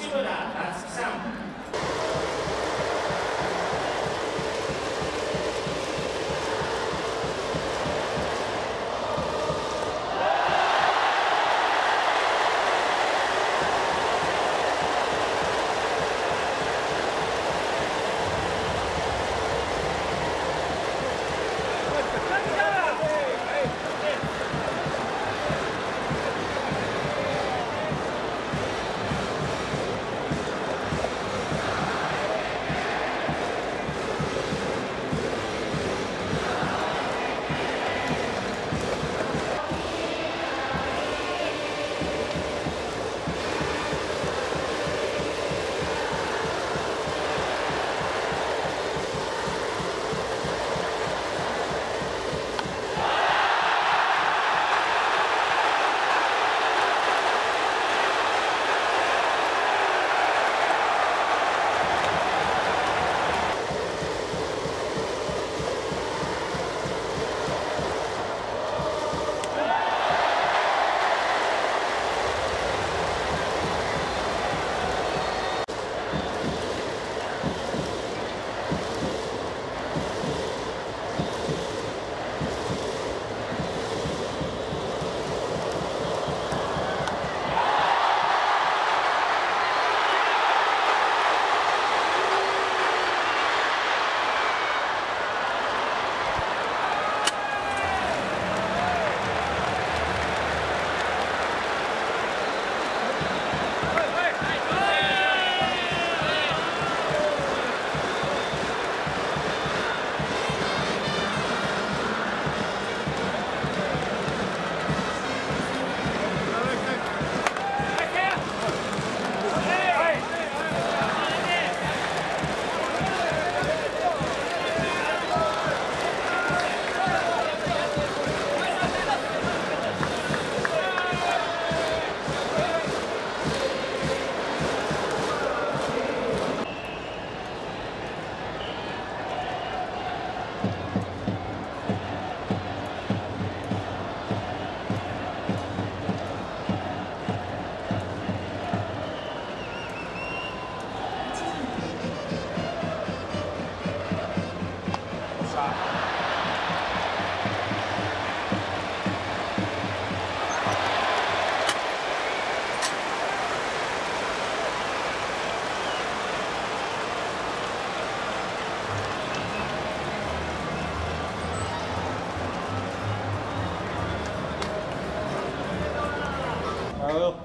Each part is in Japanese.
の内村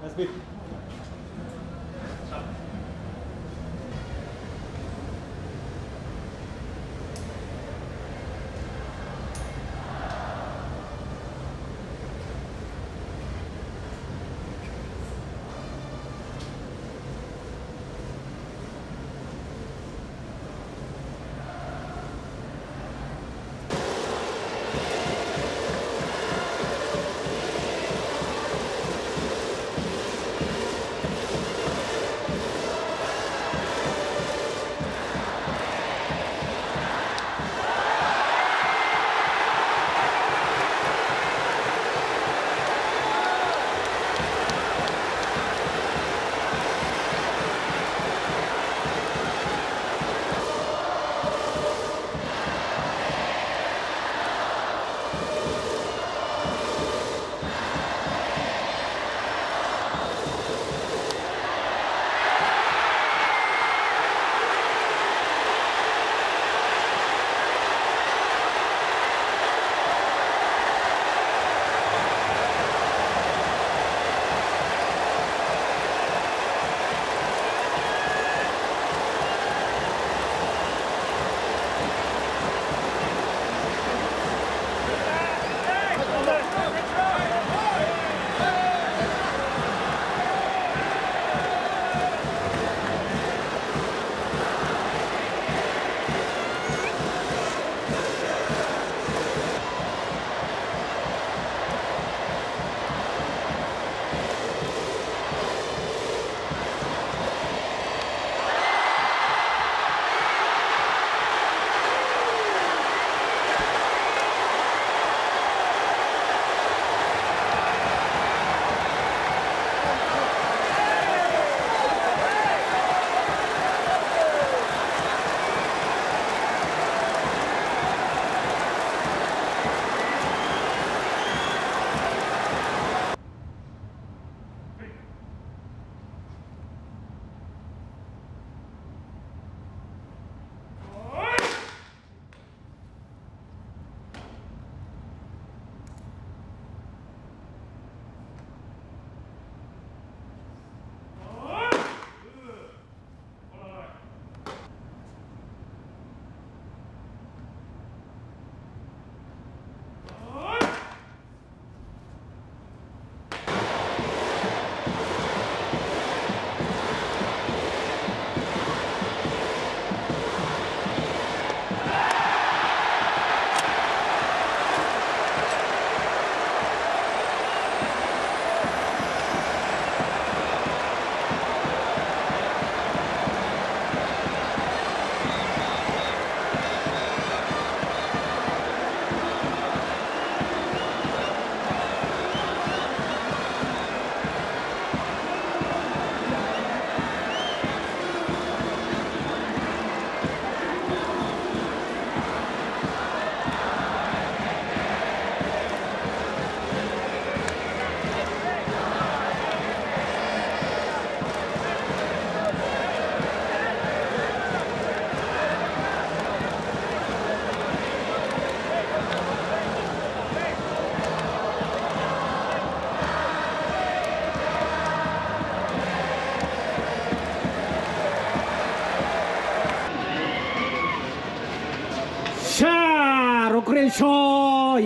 that's me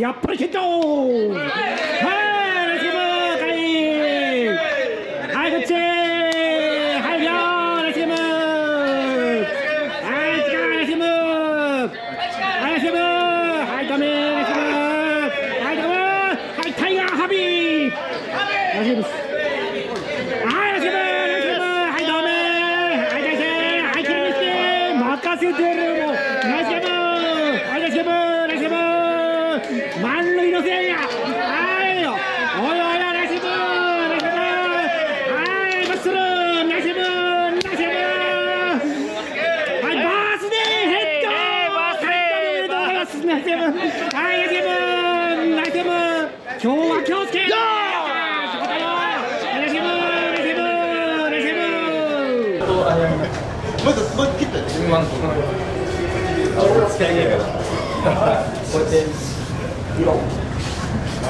やっぱり県庁はいナイスゲームはいはいこっちはいよナイスゲームはい近いナイスゲームはいナイスゲームはいダメナイスゲームはいダメはいタイガーハビーナイスゲームですはいナイスゲームナイスゲームはいダメはいナイスはい切り抜け任せてるもうナイスゲームはいナイスゲームナイスゲーム満塁のせいやはいよおいおいおいナイスゲームナイスゲームはいマッスルナイスゲームナイスゲームはいバースデーヘッドバースデーおめでとうございますナイスゲームはい。ナイスゲーナイスゲーム今日は気をつけナイスゲームナイスゲーナイスゲームもう一個もう一個切って今のところ付き合い。からこうやって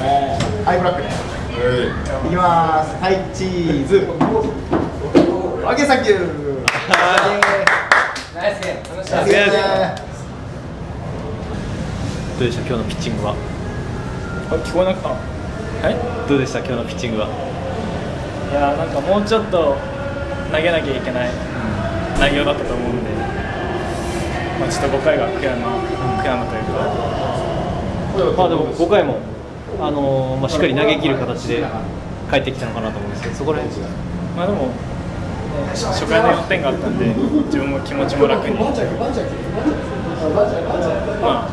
はい。ブラックね。い。きます。はいチーズ。オッケーサンキューナイスゲーム。楽しナイスゲームどうでした？今日のピッチングは？聞こえなかった。はい？どうでした？今日のピッチングは？いやなんかもうちょっと投げなきゃいけない内容だったと思うんで、まあ、ちょっと5回が悔やま悔やむというか。まあでも5回も、あのーまあ、しっかり投げ切る形で帰ってきたのかなと思うんですけど、そこら辺まあでも初回の4点があったんで自分も気持ちも楽に。まあ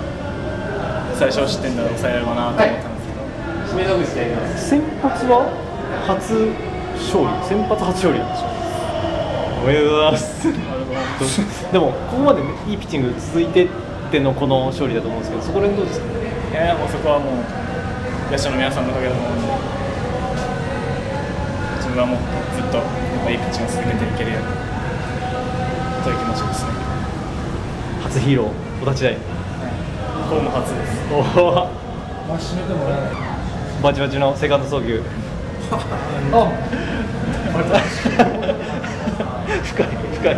最小失点で抑えれればなと思ったんですけど。先発は初勝利、先発初勝利なんでしょおめでとうございます。でも、ここまでいいピッチング続いてってのこの勝利だと思うんですけど、そこら辺どうですか？いやいやもうそこはもう野手の皆さんのおかげだと思うんで自分はもうずっとやっぱいいピッチングを続けていけるようにという気持ちですね初ヒーロー、お立ち台。これも初ですおおバチバチのセカンド送球。深い深い。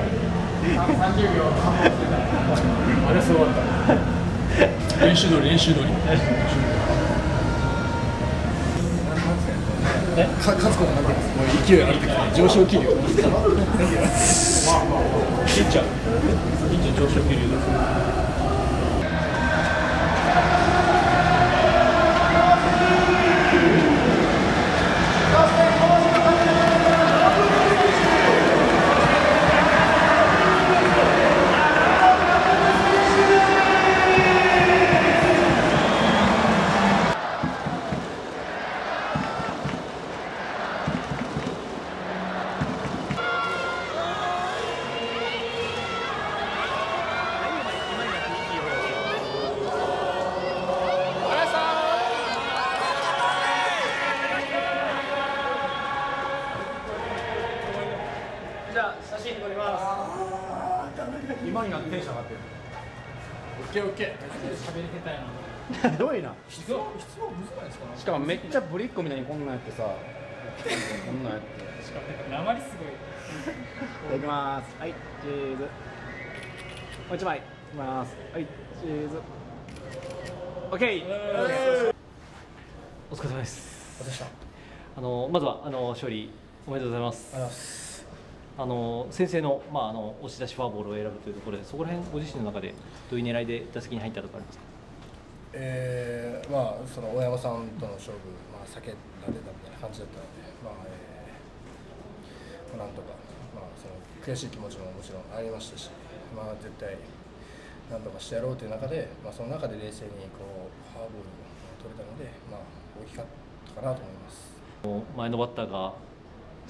あれすごかった練習通り練習通り勝つことなくもう勢い上がってきて上昇気流。ピッチャー。ピッチャー上昇気流ですケーオッケー。喋り下手やな。ひどい。な質問質問難いですか？しかもめっちゃぶりっ子みたいにこんなんやってさ。こんなんやって。しかも鉛すごいいただきますはいチーズ。もう一枚。いきます。はいチーズ。オッケー。お疲れ様です。あのまずはあの勝利おめでとうございます。あの先生のまああの押し出しフォアボールを選ぶというところで、そこら辺ご自身の中でどういう狙いで打席に入ったとかありますか？えーまあその大山さんとの勝負、まあ、避けられたみたいな感じだったので、まあえーまあなんとか、まあ、その悔しい気持ちももちろんありましたし、まあ、絶対なんとかしてやろうという中で、まあ、その中で冷静にこうフォアボールを取れたので、まあ、大きかったかなと思います。前のバッターが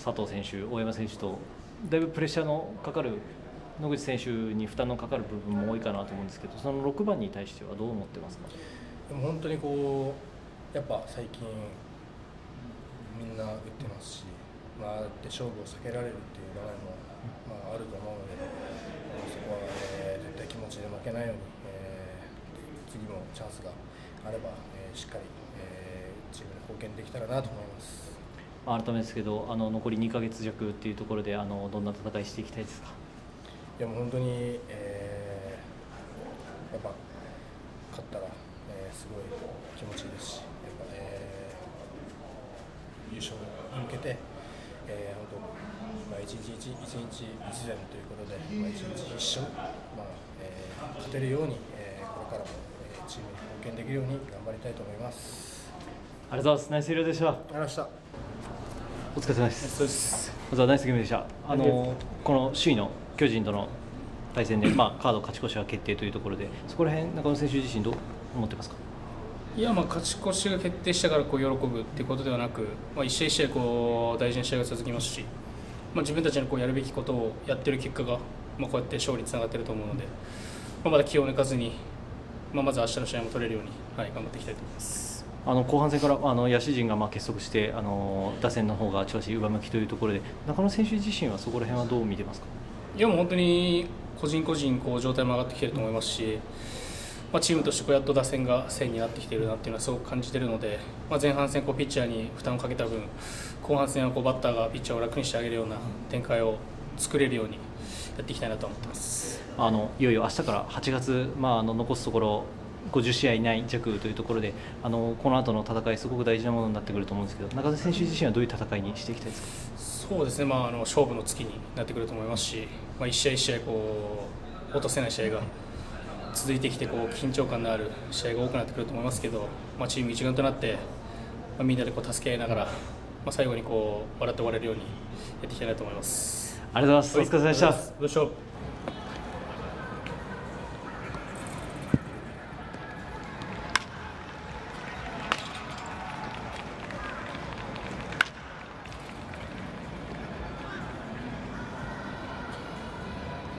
佐藤選手、大山選手とだいぶプレッシャーのかかる野口選手に負担のかかる部分も多いかなと思うんですけど、その6番に対してはどう思ってますか？でも本当にこうやっぱ最近みんな打ってますし、まあ、で勝負を避けられるっていう場面も、まあ、あると思うので、そこは、えー絶対気持ちで負けないように、えー次もチャンスがあれば、えーしっかり、えーチームに貢献できたらなと思います。まあ改めですけど、あの残り2ヶ月弱っていうところで、あのどんな戦いしていきたいですか？いやもう本当に、えーやっぱ勝ったら、えーすごい気持ちいいですし、やっぱえー優勝に向けて、えー本当、まあ、一日一一日一善ということで、まあ、一日一勝、まあえー勝てるように、えーこれからも、えーチームに貢献できるように頑張りたいと思います。ありがとうございますナイスでしたありがとうございましたお疲れ様です。です。まずはナイスゲームでした。あのこの首位の巨人との対戦で、まあ、カード勝ち越しは決定というところでそこら辺中野選手自身どう思ってますか？いやまあ勝ち越しが決定したからこう喜ぶっていうことではなく、まあ、一試合一試合こう大事な試合が続きますし、まあ、自分たちのこうやるべきことをやってる結果が、まあ、こうやって勝利につながっていると思うので、まあ、まだ気を抜かずに、まあ、まず明日の試合も取れるように、はい、頑張っていきたいと思います。あの後半戦からあの野手陣がまあ結束してあの打線の方が調子上向きというところで中野選手自身はそこら辺はどう見てますか？いやもう本当に個人個人こう状態も上がってきていると思いますし、まあ、チームとしてこうやっと打線が線になってきているなっていうのはすごく感じているので、まあ、前半戦こうピッチャーに負担をかけた分後半戦はこうバッターがピッチャーを楽にしてあげるような展開を作れるようにやっていきたいなと思ってます。あのいよいよ明日から8月、まあ、あの残すところ50試合以内弱というところであのこの後の戦いすごく大事なものになってくると思うんですけど中田選手自身はどういう戦いにしていきたいですか？そうですね、まあ、あの勝負の月になってくると思いますし、まあ、一試合一試合こう落とせない試合が続いてきてこう緊張感のある試合が多くなってくると思いますけど、まあ、チーム一丸となって、まあ、みんなでこう助け合いながら、まあ、最後にこう笑って終われるようにやっていきたいなと思います。ありがとうございます。お疲れ様でした。どうしよう